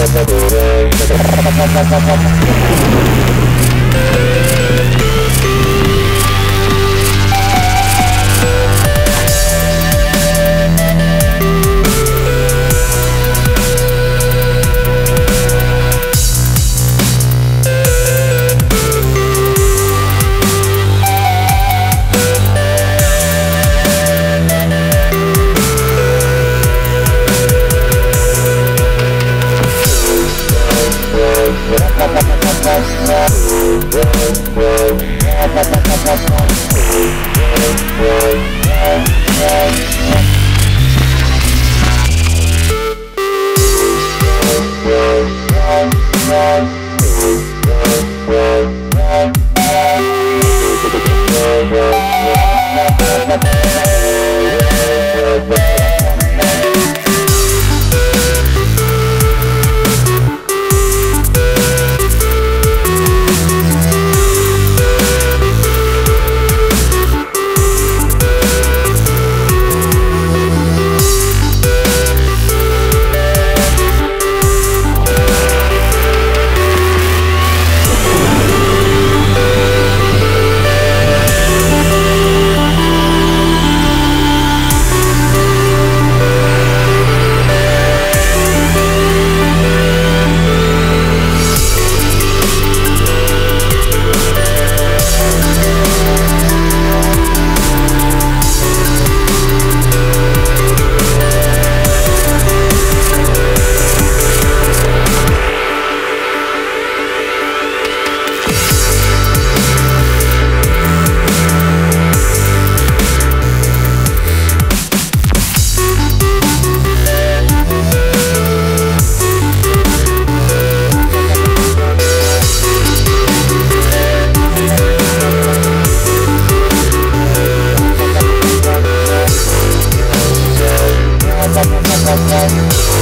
Thank you. the moon Thank you.